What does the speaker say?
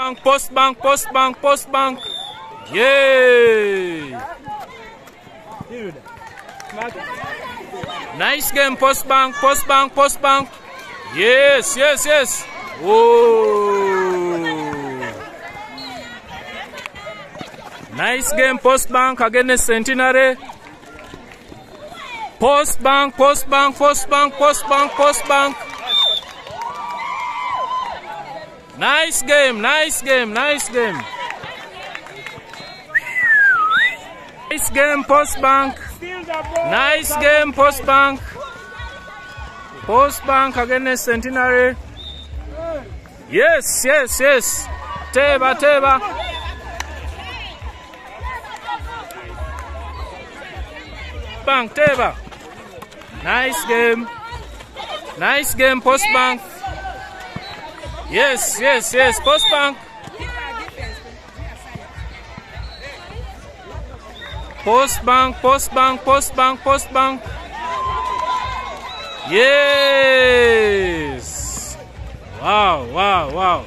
Bank, post bank, post bank, post bank. Yay! Nice game, post bank, post bank, post bank. Yes, yes, yes. Oh. Nice game, post bank against Centenary. Post bank, post bank, post bank, post bank, post bank. Nice game, nice game, nice game. Nice game, post bank. Nice game, post bank. Post bank against Centenary. Yes, yes, yes. Teba, Teba. Bank, Teba. Nice game. Nice game, post bank. Yes, yes, yes. Post bank. Post bank, post bank, post bank, post bank. Yes. Wow, wow, wow.